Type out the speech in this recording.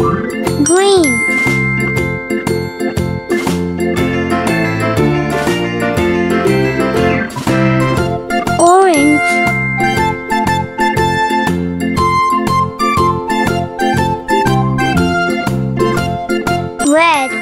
Green. Orange. Red.